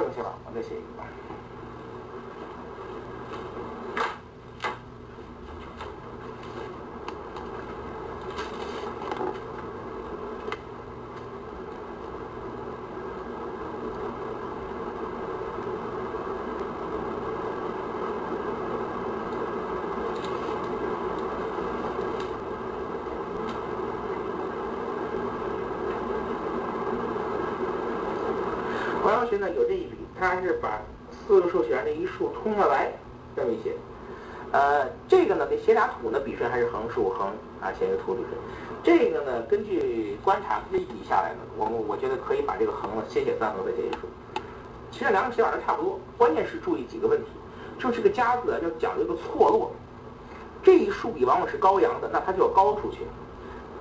这个写吧，我再写一个。个。王阳学呢有这一笔，他是把四个数写上这一竖通下来，这么一写。呃，这个呢给写俩土呢，笔顺还是横竖横啊，写一个土笔顺。这个呢根据观察这一笔下来呢，我们我觉得可以把这个横呢先写三横再写一竖。其实两个写法都差不多，关键是注意几个问题，就是这个加字啊要讲究一个错落。这一竖笔往往是高扬的，那它就要高出去。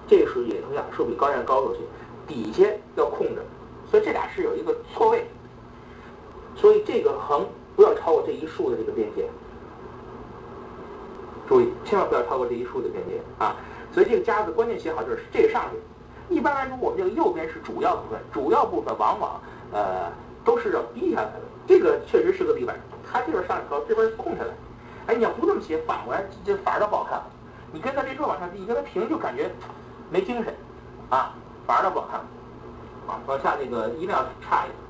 这一竖也同样，竖笔高扬高出去，底下要空着。这俩是有一个错位，所以这个横不要超过这一竖的这个边界，注意千万不要超过这一竖的边界啊！所以这个加字关键写好就是这个上去。一般来说，我们这个右边是主要部分，主要部分往往呃都是要低下来的。这个确实是个例外，它这边上去高，这边空下来。哎，你要不这么写，反过来这反而倒不好看了。你跟它这边往上低，你跟它平就感觉没精神啊，反而倒不好看了。往下这个一定要差一点。